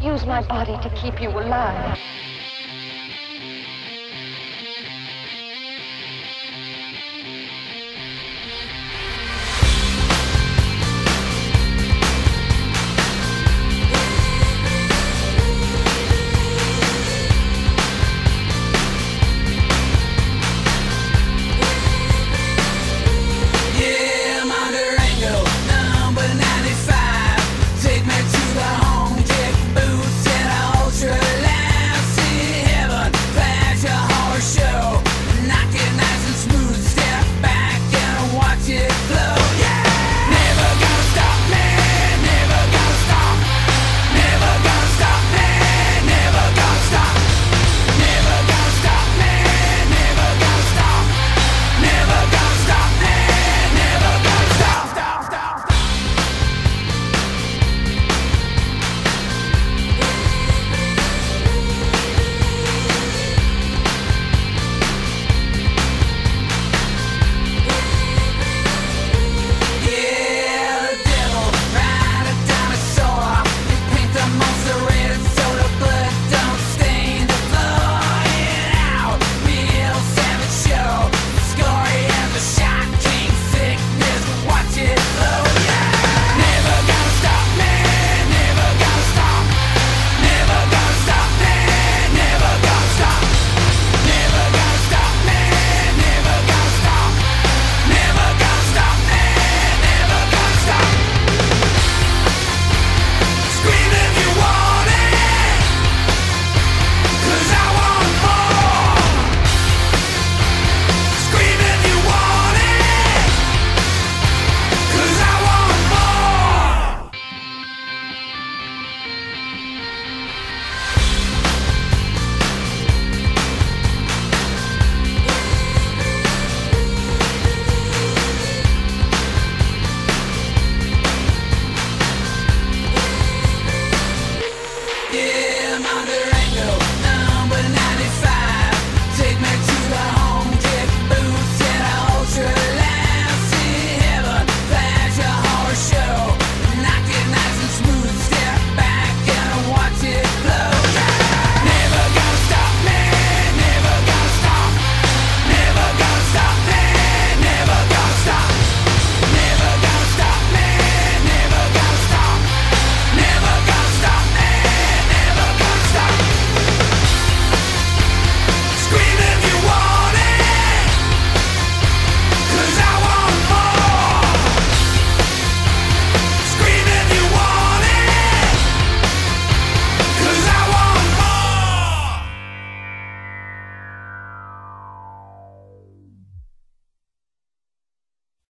use my body to keep you alive.